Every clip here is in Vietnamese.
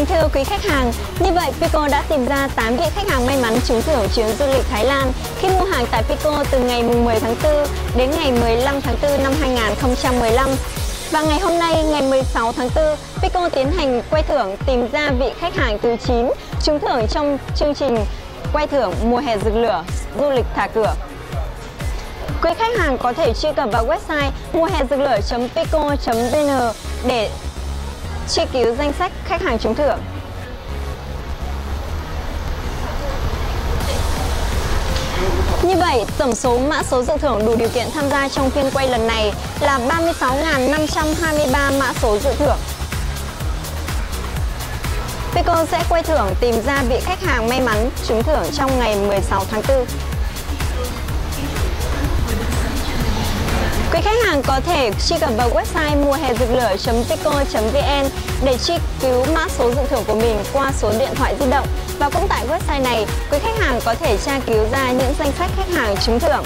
Kính thưa quý khách hàng, như vậy Pico đã tìm ra 8 vị khách hàng may mắn trúng thưởng chuyến du lịch Thái Lan khi mua hàng tại Pico từ ngày 10 tháng 4 đến ngày 15 tháng 4 năm 2015. Và ngày hôm nay, ngày 16 tháng 4, Pico tiến hành quay thưởng tìm ra vị khách hàng thứ 9 trúng thưởng trong chương trình quay thưởng mùa hè rực lửa du lịch thả cửa. Quý khách hàng có thể truy cập vào website mùa hè rực lửa.pico.vn để truy cứu danh sách khách hàng trúng thưởng. Như vậy, tổng số mã số dự thưởng đủ điều kiện tham gia trong phiên quay lần này là 36.523 mã số dự thưởng. Pico sẽ quay thưởng tìm ra vị khách hàng may mắn trúng thưởng trong ngày 16 tháng 4. Quý khách hàng có thể truy cập vào website mùa hè rực lửa.tico.vn để truy cứu mã số dự thưởng của mình qua số điện thoại di động. Và cũng tại website này, quý khách hàng có thể tra cứu ra những danh sách khách hàng trúng thưởng.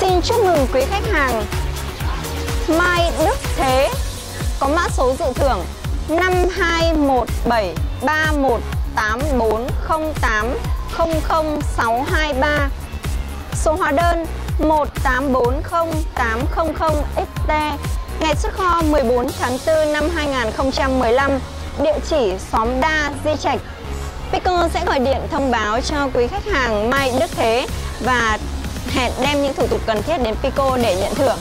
Xin chúc mừng quý khách hàng Mai Đức Thế có mã số dự thưởng 5217 318408 00623 Số hóa đơn 1840800XT Ngày xuất kho 14 tháng 4 năm 2015 Địa chỉ xóm Đa, Di Trạch Pico sẽ gọi điện thông báo cho quý khách hàng Mai Đức Thế và hẹn đem những thủ tục cần thiết đến Pico để nhận thưởng.